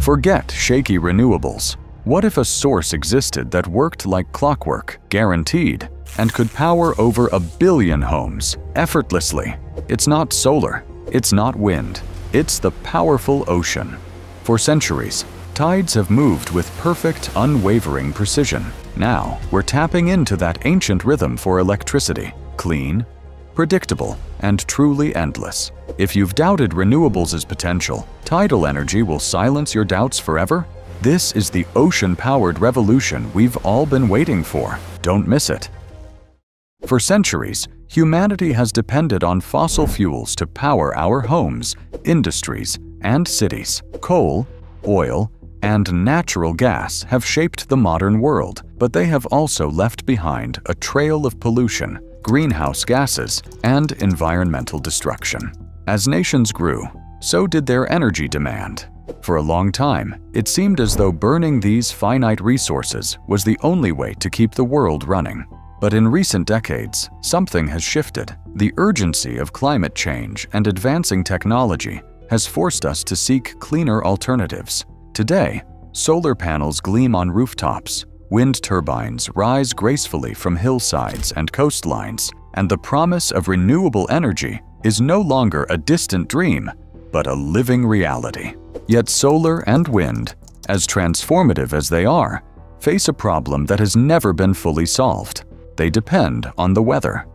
Forget shaky renewables. What if a source existed that worked like clockwork, guaranteed, and could power over a billion homes effortlessly? It's not solar, it's not wind, it's the powerful ocean. For centuries, tides have moved with perfect, unwavering precision. Now, we're tapping into that ancient rhythm for electricity, clean, predictable, and truly endless. If you've doubted renewables' potential, tidal energy will silence your doubts forever? This is the ocean-powered revolution we've all been waiting for. Don't miss it. For centuries, humanity has depended on fossil fuels to power our homes, industries, and cities. Coal, oil, and natural gas have shaped the modern world, but they have also left behind a trail of pollution, greenhouse gases, and environmental destruction. As nations grew, so did their energy demand. For a long time, it seemed as though burning these finite resources was the only way to keep the world running. But in recent decades, something has shifted. The urgency of climate change and advancing technology has forced us to seek cleaner alternatives. Today, solar panels gleam on rooftops, wind turbines rise gracefully from hillsides and coastlines, and the promise of renewable energy is no longer a distant dream, but a living reality. Yet solar and wind, as transformative as they are, face a problem that has never been fully solved. They depend on the weather.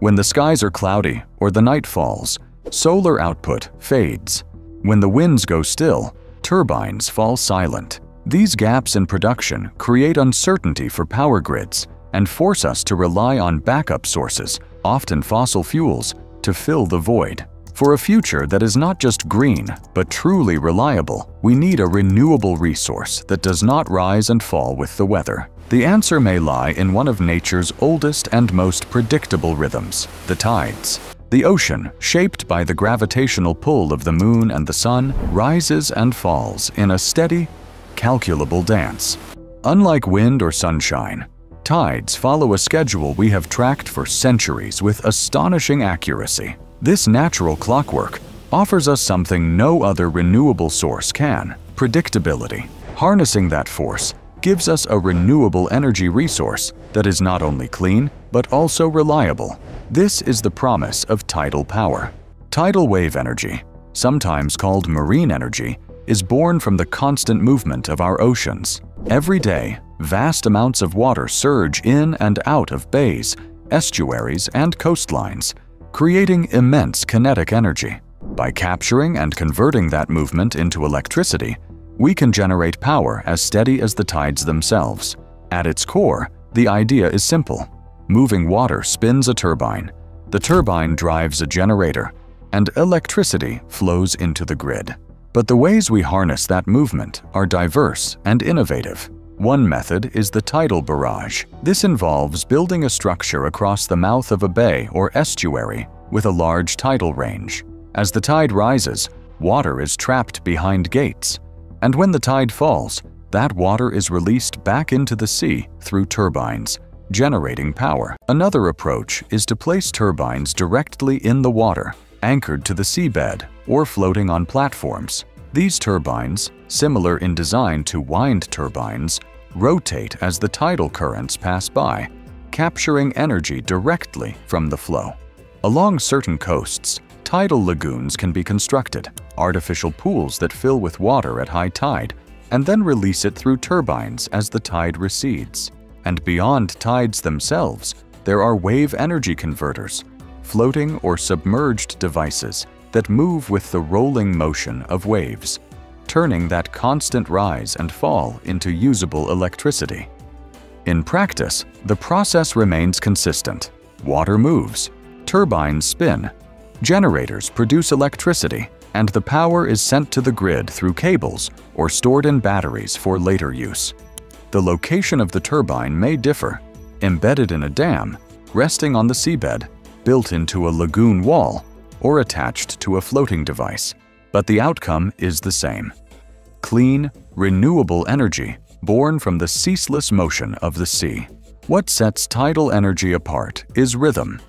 When the skies are cloudy or the night falls, solar output fades. When the winds go still, turbines fall silent. These gaps in production create uncertainty for power grids and force us to rely on backup sources, often fossil fuels, to fill the void. For a future that is not just green, but truly reliable, we need a renewable resource that does not rise and fall with the weather. The answer may lie in one of nature's oldest and most predictable rhythms, the tides. The ocean, shaped by the gravitational pull of the moon and the sun, rises and falls in a steady, calculable dance. Unlike wind or sunshine, tides follow a schedule we have tracked for centuries with astonishing accuracy. This natural clockwork offers us something no other renewable source can, predictability. Harnessing that force gives us a renewable energy resource that is not only clean, but also reliable. This is the promise of tidal power. Tidal wave energy, sometimes called marine energy, is born from the constant movement of our oceans. Every day, vast amounts of water surge in and out of bays, estuaries, and coastlines, creating immense kinetic energy. By capturing and converting that movement into electricity, we can generate power as steady as the tides themselves. At its core, the idea is simple. Moving water spins a turbine, the turbine drives a generator, and electricity flows into the grid. But the ways we harness that movement are diverse and innovative. One method is the tidal barrage. This involves building a structure across the mouth of a bay or estuary with a large tidal range. As the tide rises, water is trapped behind gates, and when the tide falls, that water is released back into the sea through turbines, generating power. Another approach is to place turbines directly in the water, anchored to the seabed or floating on platforms. These turbines, similar in design to wind turbines, rotate as the tidal currents pass by, capturing energy directly from the flow. Along certain coasts, tidal lagoons can be constructed, artificial pools that fill with water at high tide and then release it through turbines as the tide recedes. And beyond tides themselves, there are wave energy converters, floating or submerged devices that move with the rolling motion of waves, turning that constant rise and fall into usable electricity. In practice, the process remains consistent. Water moves, turbines spin, generators produce electricity, and the power is sent to the grid through cables or stored in batteries for later use. The location of the turbine may differ, embedded in a dam, resting on the seabed, built into a lagoon wall, or attached to a floating device, but the outcome is the same. Clean, renewable energy born from the ceaseless motion of the sea. What sets tidal energy apart is rhythm,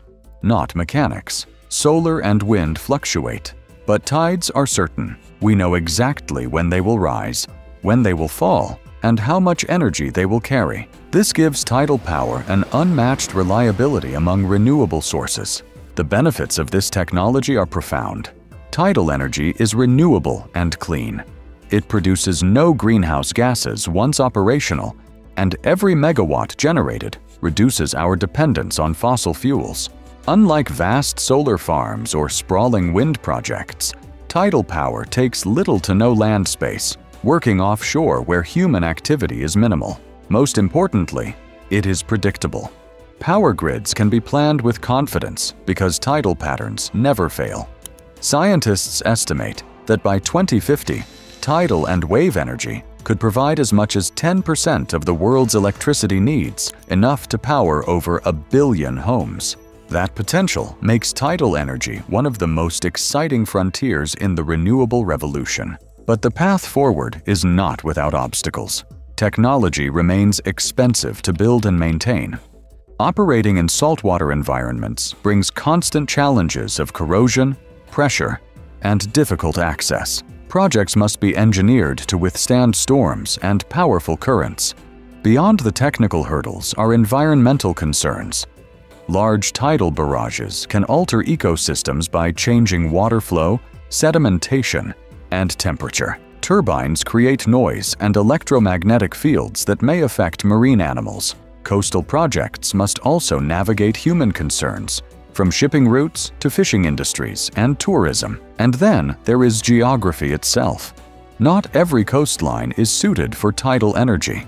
not mechanics. Solar and wind fluctuate, but tides are certain. We know exactly when they will rise, when they will fall, and how much energy they will carry. This gives tidal power an unmatched reliability among renewable sources. The benefits of this technology are profound. Tidal energy is renewable and clean. It produces no greenhouse gases once operational, and every megawatt generated reduces our dependence on fossil fuels. Unlike vast solar farms or sprawling wind projects, tidal power takes little to no land space, working offshore where human activity is minimal. Most importantly, it is predictable. Power grids can be planned with confidence because tidal patterns never fail. Scientists estimate that by 2050, tidal and wave energy could provide as much as 10% of the world's electricity needs, enough to power over a billion homes. That potential makes tidal energy one of the most exciting frontiers in the renewable revolution. But the path forward is not without obstacles. Technology remains expensive to build and maintain. Operating in saltwater environments brings constant challenges of corrosion, pressure, and difficult access. Projects must be engineered to withstand storms and powerful currents. Beyond the technical hurdles are environmental concerns. Large tidal barrages can alter ecosystems by changing water flow, sedimentation, and temperature. Turbines create noise and electromagnetic fields that may affect marine animals. Coastal projects must also navigate human concerns, from shipping routes to fishing industries and tourism. And then there is geography itself. Not every coastline is suited for tidal energy.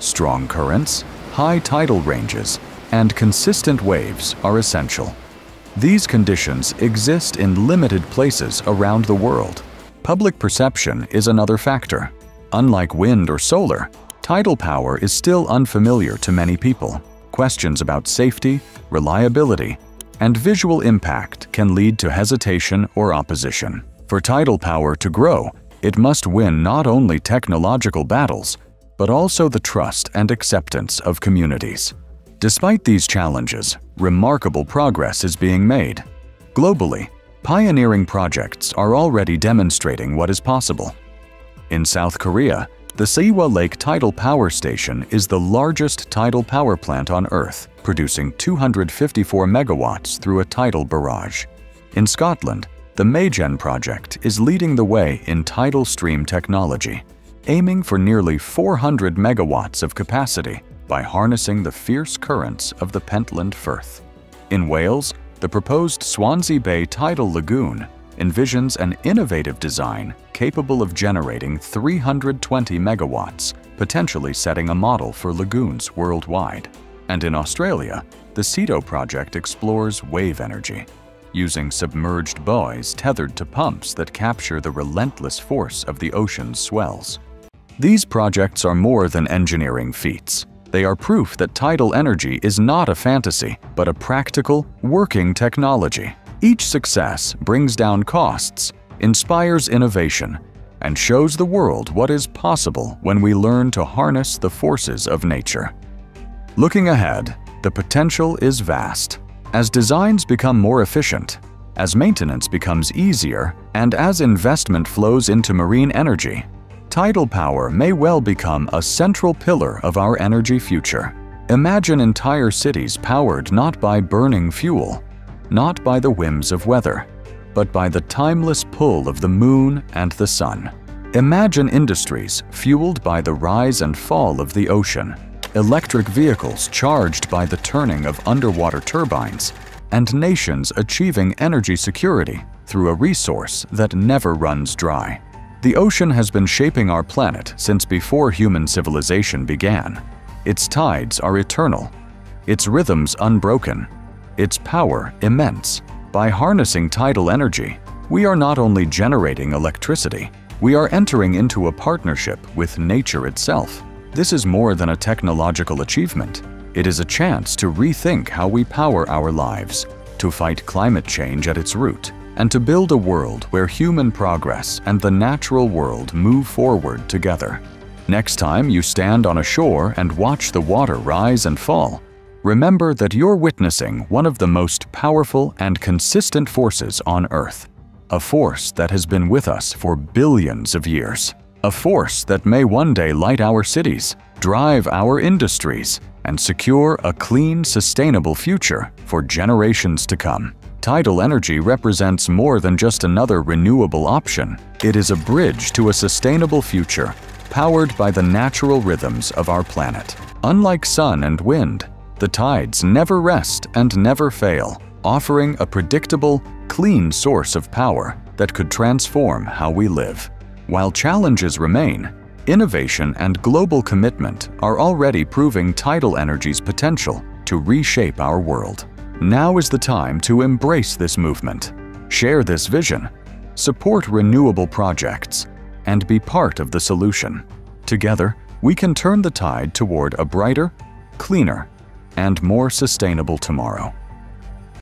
Strong currents, high tidal ranges, and consistent waves are essential. These conditions exist in limited places around the world. Public perception is another factor. Unlike wind or solar, tidal power is still unfamiliar to many people. Questions about safety, reliability, and visual impact can lead to hesitation or opposition. For tidal power to grow, it must win not only technological battles, but also the trust and acceptance of communities. Despite these challenges, remarkable progress is being made. Globally, pioneering projects are already demonstrating what is possible. In South Korea, the Sihwa Lake Tidal Power Station is the largest tidal power plant on Earth, producing 254 megawatts through a tidal barrage. In Scotland, the MeyGen project is leading the way in tidal stream technology, aiming for nearly 400 megawatts of capacity by harnessing the fierce currents of the Pentland Firth. In Wales, the proposed Swansea Bay Tidal Lagoon envisions an innovative design capable of generating 320 megawatts, potentially setting a model for lagoons worldwide. And in Australia, the CETO project explores wave energy, using submerged buoys tethered to pumps that capture the relentless force of the ocean's swells. These projects are more than engineering feats. They are proof that tidal energy is not a fantasy, but a practical, working technology. Each success brings down costs, inspires innovation, and shows the world what is possible when we learn to harness the forces of nature. Looking ahead, the potential is vast. As designs become more efficient, as maintenance becomes easier, and as investment flows into marine energy, tidal power may well become a central pillar of our energy future. Imagine entire cities powered not by burning fuel, not by the whims of weather, but by the timeless pull of the moon and the sun. Imagine industries fueled by the rise and fall of the ocean, electric vehicles charged by the turning of underwater turbines, and nations achieving energy security through a resource that never runs dry. The ocean has been shaping our planet since before human civilization began. Its tides are eternal, its rhythms unbroken, its power immense. By harnessing tidal energy, we are not only generating electricity, we are entering into a partnership with nature itself. This is more than a technological achievement. It is a chance to rethink how we power our lives, to fight climate change at its root, and to build a world where human progress and the natural world move forward together. Next time you stand on a shore and watch the water rise and fall, remember that you're witnessing one of the most powerful and consistent forces on Earth, a force that has been with us for billions of years. a force that may one day light our cities, drive our industries, and secure a clean, sustainable future for generations to come. Tidal energy represents more than just another renewable option. It is a bridge to a sustainable future, powered by the natural rhythms of our planet. Unlike sun and wind, the tides never rest and never fail, offering a predictable, clean source of power that could transform how we live. While challenges remain, innovation and global commitment are already proving tidal energy's potential to reshape our world. Now is the time to embrace this movement, share this vision, support renewable projects, and be part of the solution. Together, we can turn the tide toward a brighter, cleaner, and more sustainable tomorrow.